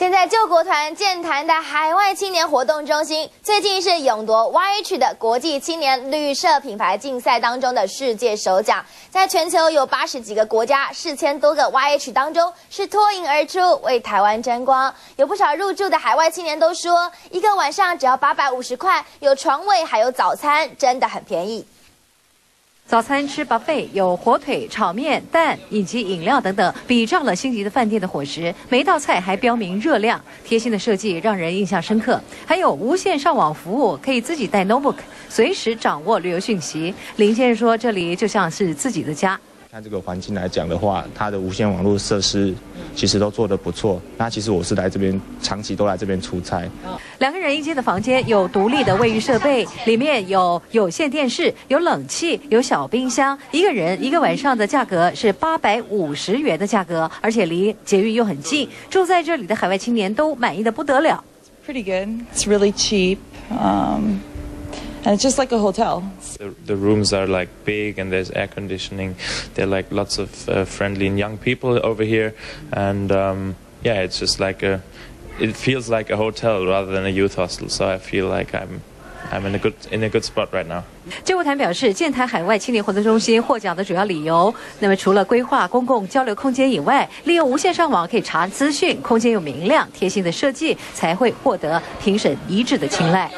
现在救国团健谈的海外青年活动中心，最近是勇夺 YH 的国际青年旅社品牌竞赛当中的世界首奖，在全球有八十几个国家、四千多个 YH 当中是脱颖而出，为台湾争光。有不少入住的海外青年都说，一个晚上只要八百五十块，有床位还有早餐，真的很便宜。早餐吃 buffet，有火腿、炒面、蛋以及饮料等等，比照了星级的饭店的伙食。每道菜还标明热量，贴心的设计让人印象深刻。还有无线上网服务，可以自己带 notebook，随时掌握旅游讯息。林先生说，这里就像是自己的家。看这个环境来讲的话，它的无线网络设施其实都做得不错。那其实我是来这边长期都来这边出差。两个人一间的房间有独立的卫浴设备，里面有有线电视、有冷气、有小冰箱。一个人一个晚上的价格是八百五十元的价格，而且离捷运又很近。住在这里的海外青年都满意的不得了。Pretty good. It's really cheap. Um. and it's just like a hotel. The, the, rooms are like big and there's air conditioning. There are like lots of uh, friendly and young people over here, and um, yeah, it's just like a. It feels like a hotel rather than a youth hostel. So I feel like I'm I'm in a good in a good spot right now. 救国团表示，建台海外青年活动中心获奖的主要理由，那么除了规划公共交流空间以外，利用无线上网可以查资讯，空间又明亮，贴心的设计才会获得评审一致的青睐。